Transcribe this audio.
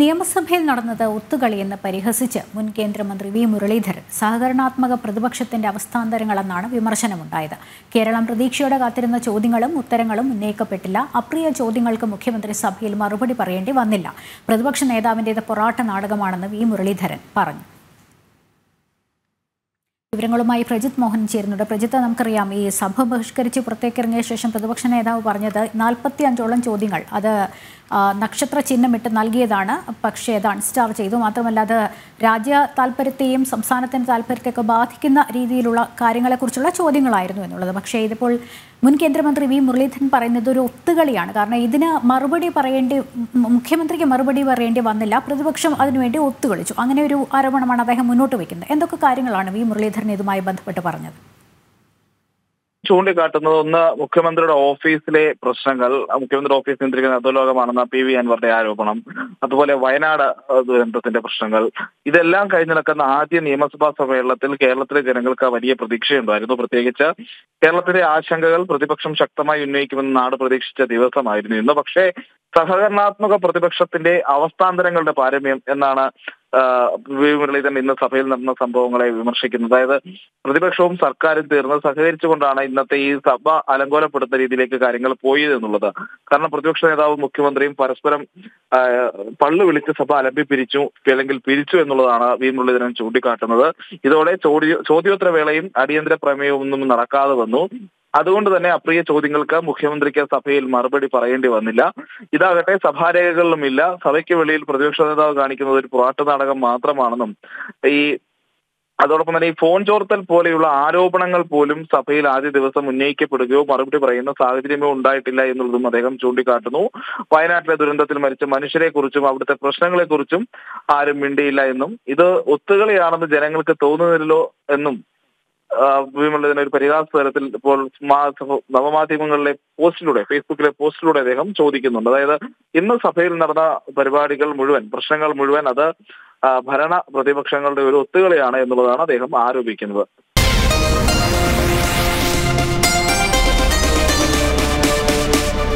നിയമസഭയിൽ നടന്നത് ഒത്തുകളിയെന്ന് പരിഹസിച്ച് മുൻ കേന്ദ്രമന്ത്രി വി മുരളീധരൻ സഹകരണാത്മക പ്രതിപക്ഷത്തിന്റെ അവസ്ഥാന്തരങ്ങളെന്നാണ് വിമർശനമുണ്ടായത്. കേരളം പ്രതീക്ഷയോടെ കാത്തിരുന്ന ചോദ്യങ്ങളും ഉത്തരങ്ങളും ഉന്നയിക്കപ്പെട്ടില്ല. അപ്രിയ ചോദ്യങ്ങൾക്ക് മുഖ്യമന്ത്രി സഭയിൽ മറുപടി പറയേണ്ടി വന്നില്ല. പ്രതിപക്ഷ നേതാവിന്റേത് പൊറാട്ട നാടകമാണെന്ന് വി മുരളീധരൻ പറഞ്ഞു. വിവരങ്ങളുമായി പ്രജിത് മോഹൻ ചേരുന്നുണ്ട്. പ്രജിത്ത് നമുക്കറിയാം ഈ സഭ ബഹിഷ്കരിച്ച് പുറത്തേക്കിറങ്ങിയ ശേഷം പ്രതിപക്ഷ നേതാവ് പറഞ്ഞത് നാൽപ്പത്തി അഞ്ചോളം ചോദ്യങ്ങൾ. അത് നക്ഷത്ര ചിഹ്നമിട്ട് നൽകിയതാണ്. പക്ഷേ അത് അൺസ്റ്റാർ ചെയ്തു. മാത്രമല്ല അത് രാജ്യ താല്പര്യത്തെയും സംസ്ഥാനത്തിന്റെ താല്പര്യത്തെയൊക്കെ ബാധിക്കുന്ന രീതിയിലുള്ള കാര്യങ്ങളെക്കുറിച്ചുള്ള ചോദ്യങ്ങളായിരുന്നു എന്നുള്ളത്. പക്ഷേ ഇതിപ്പോൾ മുൻ കേന്ദ്രമന്ത്രി വി. മുരളീധരൻ പറയുന്നത് ഒരു ഒത്തുകളിയാണ്. കാരണം ഇതിന് മറുപടി പറയേണ്ടി മുഖ്യമന്ത്രിക്ക് മറുപടി പറയേണ്ടി വന്നില്ല. പ്രതിപക്ഷം അതിനുവേണ്ടി ഒത്തുകളിച്ചു. അങ്ങനെ ഒരു ആരോപണമാണ് അദ്ദേഹം മുന്നോട്ട് വയ്ക്കുന്നത്. എന്തൊക്കെ കാര്യങ്ങളാണ് വി. മുരളീധരൻ ഇതുമായി ബന്ധപ്പെട്ട് പറഞ്ഞത്? ചൂണ്ടിക്കാട്ടുന്നത് ഒന്ന് മുഖ്യമന്ത്രിയുടെ ഓഫീസിലെ പ്രശ്നങ്ങൾ മുഖ്യമന്ത്രി ഓഫീസ് നിയന്ത്രിക്കുന്ന അധോലോകമാണെന്ന പി വി അൻവറിന്റെ ആരോപണം അതുപോലെ വയനാട് ദുരന്തത്തിന്റെ പ്രശ്നങ്ങൾ. ഇതെല്ലാം കഴിഞ്ഞു നടക്കുന്ന ആദ്യ നിയമസഭാ സമ്മേളനത്തിൽ കേരളത്തിലെ ജനങ്ങൾക്ക് വലിയ പ്രതീക്ഷയുണ്ടായിരുന്നു. പ്രത്യേകിച്ച് കേരളത്തിലെ ആശങ്കകൾ പ്രതിപക്ഷം ശക്തമായി ഉന്നയിക്കുമെന്ന് നാട് പ്രതീക്ഷിച്ച ദിവസമായിരുന്നു ഇന്ന്. പക്ഷേ സഹകരണാത്മക പ്രതിപക്ഷത്തിന്റെ അവസ്ഥാന്തരങ്ങളുടെ പാരമ്യം എന്നാണ് വി മുരളീധരൻ ഇന്ന് സഭയിൽ നടന്ന സംഭവങ്ങളെ വിമർശിക്കുന്നത് അതായത് പ്രതിപക്ഷവും സർക്കാരും തീർന്ന് സഹകരിച്ചുകൊണ്ടാണ് ഇന്നത്തെ ഈ സഭ അലങ്കോലപ്പെടുത്തുന്ന രീതിയിലേക്ക് കാര്യങ്ങൾ പോയത് എന്നുള്ളത്. കാരണം പ്രതിപക്ഷ നേതാവും മുഖ്യമന്ത്രിയും പരസ്പരം പള്ളു വിളിച്ച് സഭ അലമ്പി പിരിച്ചു അല്ലെങ്കിൽ പിരിച്ചു എന്നുള്ളതാണ് വി മുരളീധരൻ ചൂണ്ടിക്കാട്ടുന്നത്. ഇതോടെ ചോദ്യോത്തരവേളയും ചോദ്യോത്തര വേളയും അടിയന്തര പ്രമേയവും ഒന്നും നടക്കാതെ വന്നു. അതുകൊണ്ട് തന്നെ അപ്രിയ ചോദ്യങ്ങൾക്ക് മുഖ്യമന്ത്രിക്ക് സഭയിൽ മറുപടി പറയേണ്ടി വന്നില്ല. ഇതാകട്ടെ സഭാരേഖകളിലുമില്ല. സഭയ്ക്ക് വെളിയിൽ പ്രതിപക്ഷ നേതാവ് കാണിക്കുന്നത് ഒരു പുറാട്ട് നാടകം മാത്രമാണെന്നും ഈ അതോടൊപ്പം തന്നെ ഈ ഫോൺ ചോർത്തൽ പോലെയുള്ള ആരോപണങ്ങൾ പോലും സഭയിൽ ആദ്യ ദിവസം ഉന്നയിക്കപ്പെടുകയോ മറുപടി പറയുന്ന സാഹചര്യമോ ഉണ്ടായിട്ടില്ല എന്നുള്ളതും അദ്ദേഹം ചൂണ്ടിക്കാട്ടുന്നു. വയനാട്ടിലെ ദുരന്തത്തിൽ മരിച്ച മനുഷ്യരെ കുറിച്ചും അവിടുത്തെ പ്രശ്നങ്ങളെക്കുറിച്ചും ആരും മിണ്ടിയില്ല എന്നും ഇത് ഒത്തുകളിയാണെന്ന് ജനങ്ങൾക്ക് തോന്നുന്നില്ലല്ലോ എന്നും വിമുള്ളതിന് ഒരു പരിഹാസ തരത്തിൽ ഇപ്പോൾ നവമാധ്യമങ്ങളിലെ പോസ്റ്റിലൂടെ ഫേസ്ബുക്കിലെ പോസ്റ്റിലൂടെ അദ്ദേഹം ചോദിക്കുന്നുണ്ട്. അതായത് ഇന്ന് സഭയിൽ നടന്ന പരിപാടികൾ മുഴുവൻ പ്രശ്നങ്ങൾ മുഴുവൻ അത് ഭരണ പ്രതിപക്ഷങ്ങളുടെ ഒരു ഒത്തുകളിയാണ് എന്നുള്ളതാണ് അദ്ദേഹം ആരോപിക്കുന്നത്.